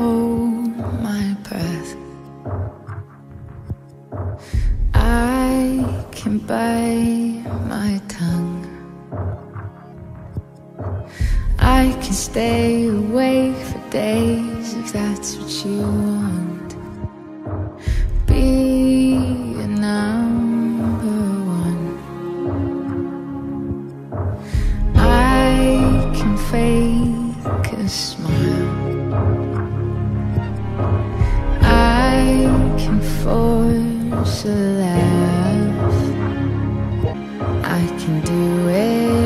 hold my breath. I can bite my tongue. I can stay awake for days if that's what you want. Be a number one. I can fake a smile. can force a laugh. I can do it.